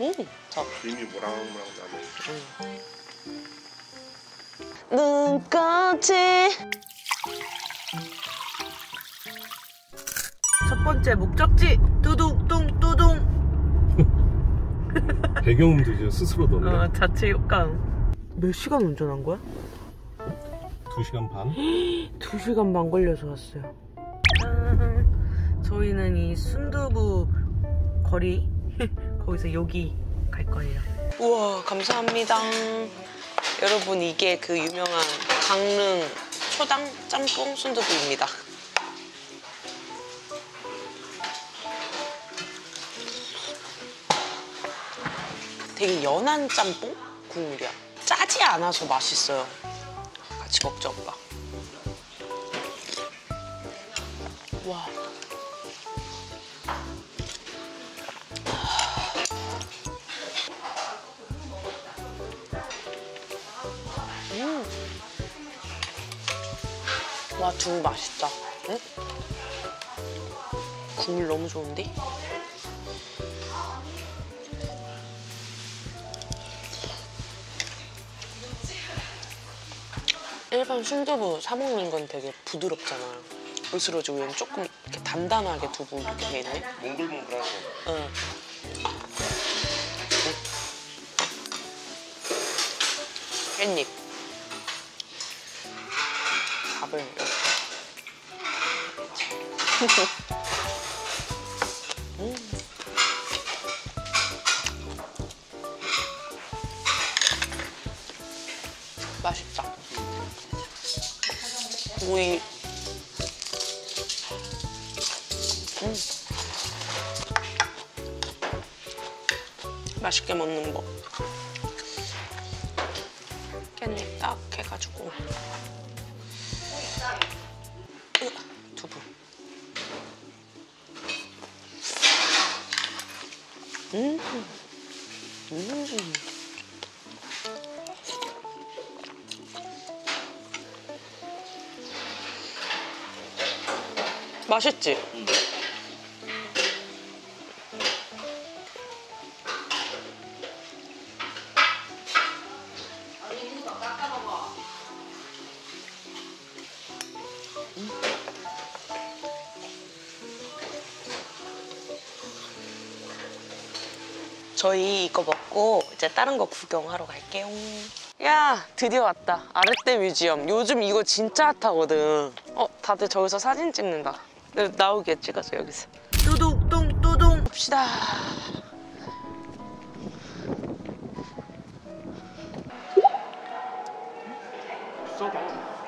음, 자. 김이 모락모락 나네. 눈꽃이 첫 번째 목적지 뚜둥 뚜둥 배경음도 이제 스스로 넣네. 어, 자체 효과음 몇 시간 운전한 거야? 2시간 반? 2시간 반 걸려서 왔어요 짠. 저희는 이 순두부 거리 거기서 여기 갈 거예요. 우와 감사합니다. 여러분 이게 그 유명한 강릉 초당 짬뽕 순두부입니다. 되게 연한 짬뽕 국물이야. 짜지 않아서 맛있어요. 같이 먹자 오빠. 와 와 두부 맛있다 응? 국물 너무 좋은데? 일반 순두부 사 먹는 건 되게 부드럽잖아요. 으스러지고 얘는 조금 이렇게 단단하게 두부 이렇게 돼 있네. 몽글몽글하고. 응. 깻잎. 밥을 이렇게. 음. 맛있다. 오이. 음. 맛있게 먹는 법. 맛있지? 저희 이거 먹고 이제 다른 거 구경하러 갈게요. 야, 드디어 왔다. 아르떼 뮤지엄. 요즘 이거 진짜 핫하거든. 어, 다들 저기서 사진 찍는다. 네, 나오게 찍어서 여기서. 뚜둥, 뚱, 뚜둥. 봅시다.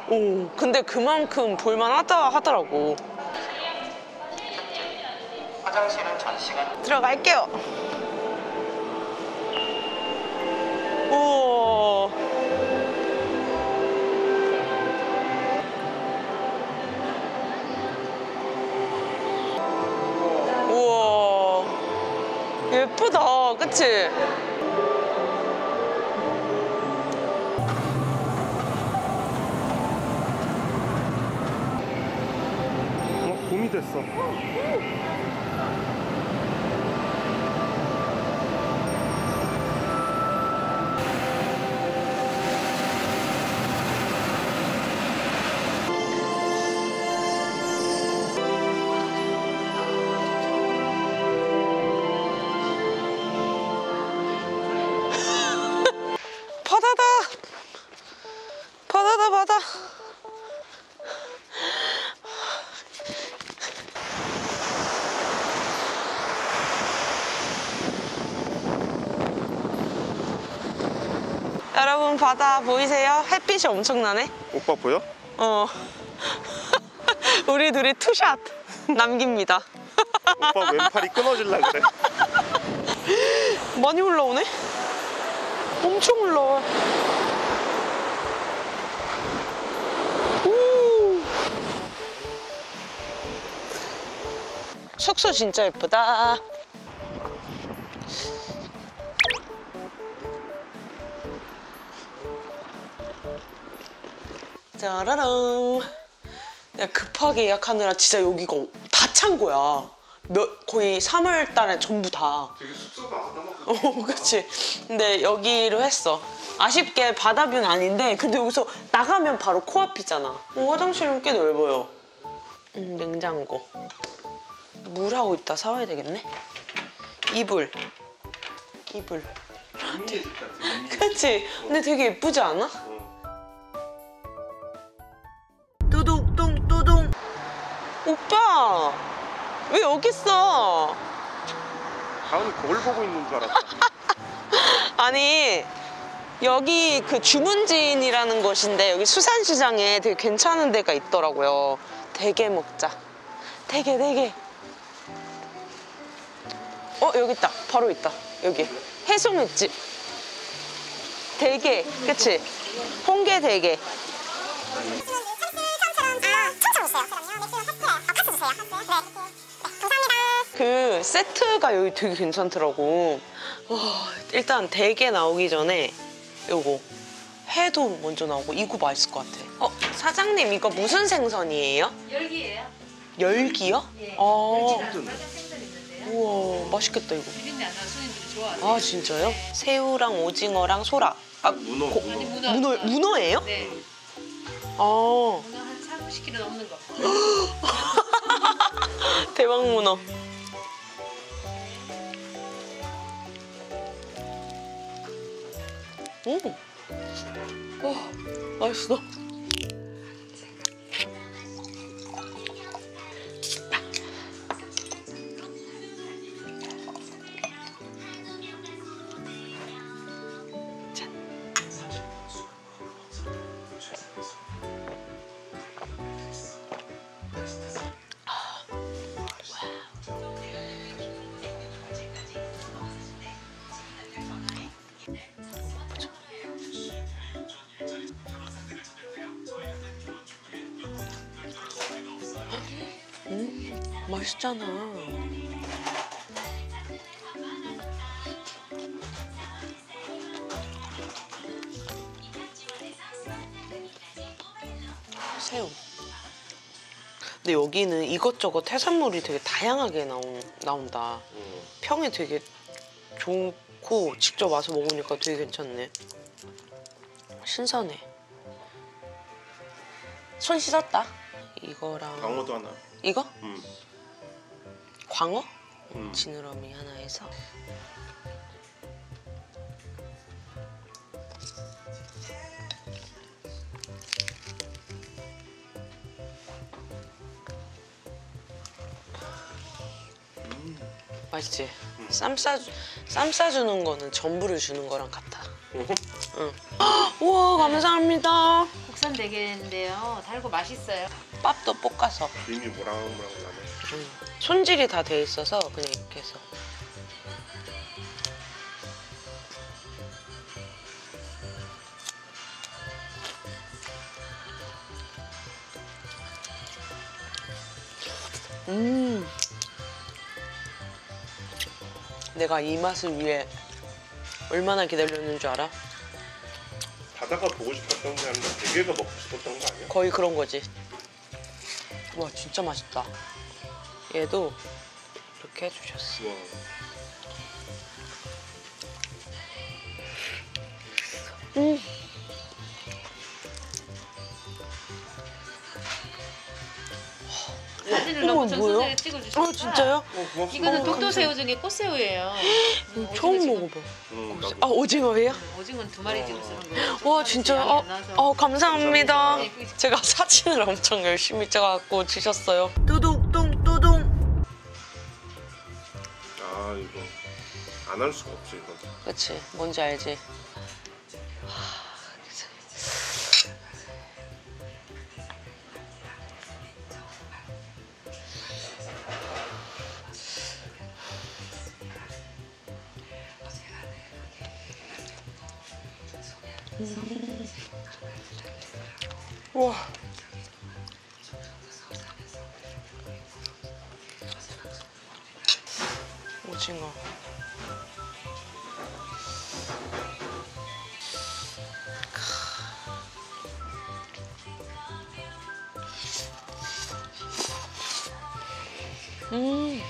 오, 근데 그만큼 볼만하다 하더라고. 화장실은 전시간 들어갈게요. 우 예쁘다, 그치? 어, 봄이 됐어. 여러분, 바다 보이세요? 햇빛이 엄청나네? 오빠 보여? 어. 우리 둘이 two shot 남깁니다. 오빠 왼팔이 끊어질라 그래. 많이 올라오네? 엄청 올라와. 우. 숙소 진짜 예쁘다. 짜라랑. 내가 급하게 예약하느라 진짜 여기가 다 찬 거야. 몇 거의 3월 달에 전부 다. 되게 숙소가 아담하고 어, 그치. 근데 여기로 했어. 아쉽게 바다뷰는 아닌데, 근데 여기서 나가면 바로 코앞이잖아. 어, 화장실은 꽤 넓어요. 음, 냉장고. 물하고 있다 사와야 되겠네. 이불. 이불. 그치? 근데 되게 예쁘지 않아? 왜 여기 있어? 다음에 거울 보고 있는 줄 알았어 아니 여기 그 주문진이라는 곳인데 여기 수산시장에 되게 괜찮은 데가 있더라고요. 대게 먹자. 대게 대게. 어 여기 있다. 바로 있다. 여기 해송횟집. 대게 그치? 홍게 대게. 그세 트가 여기 되게 괜찮더라고. 와, 일단 대게 나오기 전에 요거 회도 먼저 나오고 이거 맛있을 것 같아. 어, 사장님 이거 무슨 생선이에요? 열기예요. 열기요? 예. 아. 우와, 맛있겠다 이거. 비린내 안 나서 손님들이 좋아하세요. 아 진짜요? 새우랑 오징어랑 소라. 아, 문어 고- 아니 문어 문어. 문어 문어예요? 네. 아, 문어 한 3, 50kg 넘는 거. 대박 문어. 오, 와, 맛있어. 맛있잖아. 새우. 근데 여기는 이것저것 해산물이 되게 다양하게 나온, 나온다. 응. 평이 되게 좋고 직접 와서 먹으니까 되게 괜찮네. 신선해. 손 씻었다. 이거랑 광어도 하나 이거? 응. 광어? 응. 지느러미 하나 해서 맛있지? 쌈 싸주 쌈 싸주는 거는 전부를 주는 거랑 같아. 응. 우와 감사합니다. 국산 대게인데요. 달고 맛있어요. 밥도 볶아서 김이 모락모락 나네 응. 손질이 다 돼 있어서 그냥 이렇게 해서. 음. 내가 이 맛을 위해 얼마나 기다렸는 줄 알아? 바다가 보고 싶었던 게 아니라 대게가 먹고 싶었던 거 아니야? 거의 그런 거지. 와 진짜 맛있다. 얘도 이렇게 해주셨어. 우와 음. 사진을 이거 너무 뭐예요? 찍어주시니까. 어 진짜요? 어, 고맙습니다 이거는 어, 독도새우 중에 꽃새우예요. 음, 오징어 처음 먹어봐. 응, 나도. 아 오징어예요? 음, 오징어는 두 마리 지금 쓰는 거예요. 와 진짜요? 어, 어 감사합니다. 제가 사진을 엄청 열심히 찍어갖고 주셨어요. 뚜 이거. 안 할 수가 없지 이건 그치. 뭔지 알지? 친구. 음.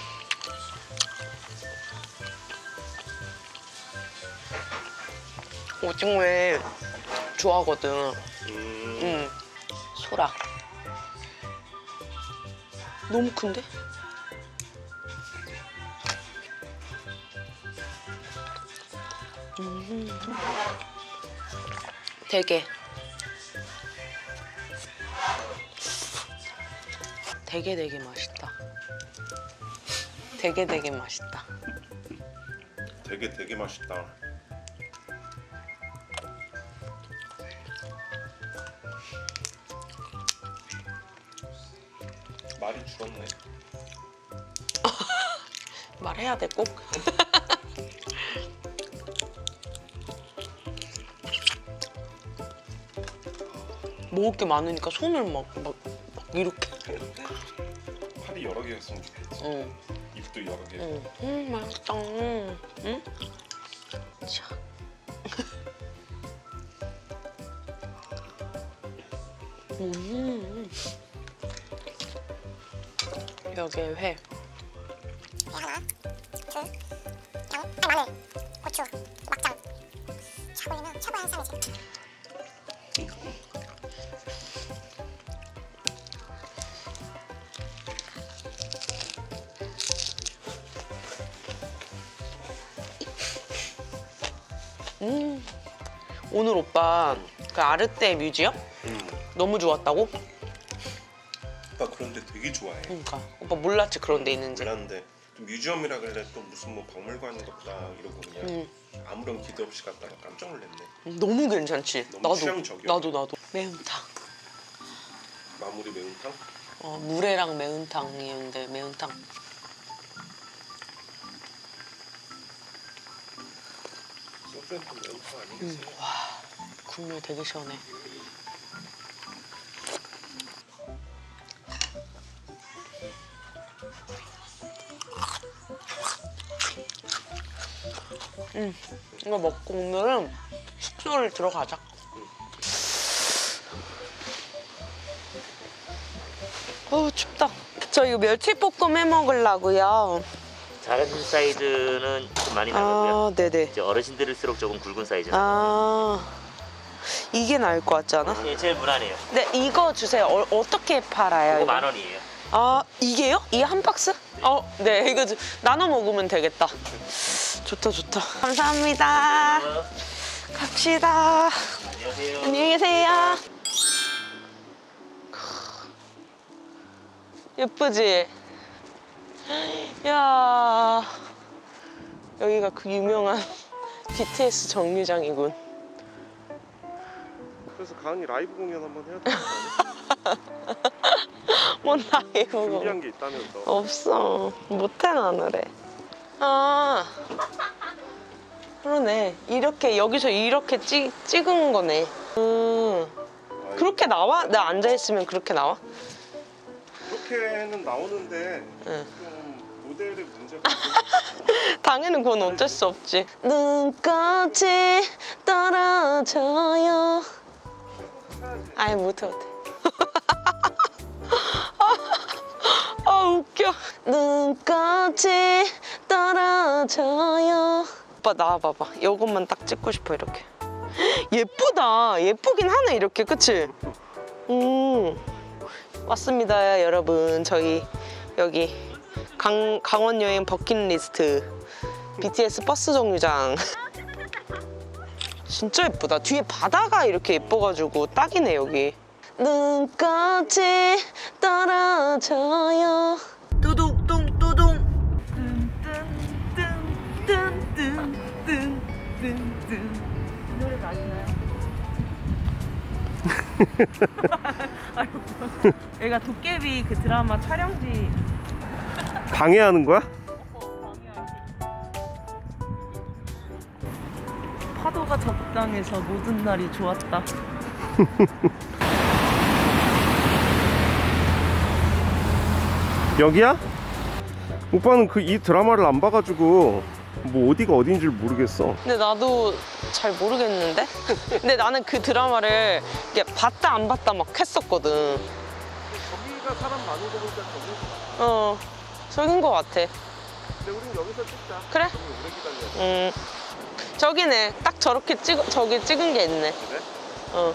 오징어에 좋아하거든. 음. 응. 소라. 너무 큰데? 되게. 되게 되게 맛있다. 되게 되게 맛있다. 되게 되게 맛있다. 말이 줄었네. 말해야 돼 꼭. 먹을 게 많으니까 손을 막, 막, 막 이렇게. 팔이 여러 개였으면 좋겠지. 응, 입도 여러 개. 응, 음, 맛있다. 응? 자. 음. 여기 회. 하나, 둘, 양, 마늘, 고추, 막장. 차고리는 최고의 한상이지. 오늘 오빠 그 아르떼 뮤지엄 음. 너무 좋았다고? 오빠 그런 데 되게 좋아해. 그러니까 오빠 몰랐지 그런 데 있는지. 몰랐는데 또 뮤지엄이라 그래 또 무슨 뭐 박물관 같다 이러고 그냥 음. 아무런 기대 없이 갔다가 깜짝 놀랐네. 너무 괜찮지. 너무 나도 취향적이야. 나도 나도 매운탕. 마무리 매운탕. 어, 물회랑 매운탕이었는데 매운탕. 매운탕 아니겠어요? 국물 되게 시원해. 음, 이거 먹고 오늘은 숙소를 들어가자. 어 춥다. 저 이거 멸치볶음 해 먹으려고요. 작은 사이즈는 좀 많이 나가고요. 아, 네네. 이제 어르신들일수록 조금 굵은 사이즈. 아, 이게 나을 것 같지 않아? 예, 제일 무난해요. 네, 이거 주세요. 어, 떻게 팔아요? 이거 이거? 만 원이에요. 아, 이게요? 이게 한 박스? 어, 네, 이거 주- 나눠 먹으면 되겠다. 좋다, 좋다. 감사합니다. 어, 갑시다. 안녕하세요. 안녕히 계세요. 예쁘지? 야 여기가 그 유명한 BTS 정류장이군. 그래서 가은이 라이브 공연 한번 해야 거 뭔 라이브 준비한 게 있다면서. 없어. 못해 나느래. 아 그러네. 이렇게 여기서 이렇게 찍, 찍은 거네. 음 아이, 그렇게 나와? 내가 앉아 있으면 그렇게 나와? 그렇게는 나오는데 응. 좀 모델의 문제가 당연히 그건 어쩔 수 없지. 눈꽃이 떨어져요. 아이 못해 못해. 아 웃겨. 눈꽃이 떨어져요. 오빠 나와봐봐. 이것만 딱 찍고 싶어 이렇게. 예쁘다. 예쁘긴 하네 이렇게 그치? 음 왔습니다 여러분. 저희 여기 강, 강원 여행 버킷리스트. BTS 버스 정류장. 진짜 예쁘다. 뒤에 바다가 이렇게 예뻐가지고 딱이네 여기. 눈꽃이 떨어져요. 뚜둥 뚜둥. 여기가 도깨비 그 드라마 촬영지 방해하는 거야? 파도가 적당해서 모든 날이 좋았다. 여기야? 오빠는 그 이 드라마를 안 봐가지고 뭐 어디가 어딘지 모르겠어. 근데 나도 잘 모르겠는데? 근데 나는 그 드라마를 이게 봤다 안 봤다 막 했었거든. 저기가 사람 많은 거 보니까 저기. 어, 저긴 것 같아. 근데 우린 여기서 찍자. 그래? 음, 저기네. 딱 저렇게 찍 저기 찍은 게 있네. 그래? 어.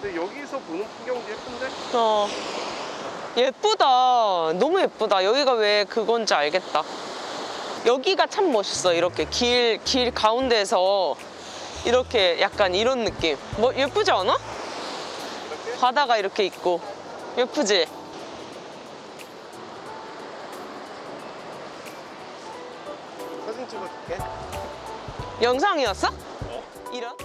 근데 여기서 보는 풍경도 예쁜데? 어. 예쁘다. 너무 예쁘다. 여기가 왜 그건지 알겠다. 여기가 참 멋있어. 이렇게 길, 길 가운데서 이렇게 약간 이런 느낌. 뭐 예쁘지 않아? 이렇게? 바다가 이렇게 있고. 예쁘지? 영상이었어? 이런?